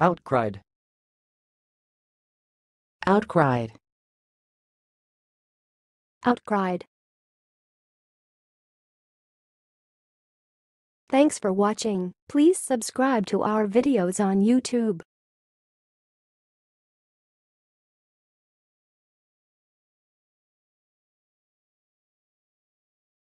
Outcried. outcried, outcried. Thanks for watching. Please subscribe to our videos on YouTube.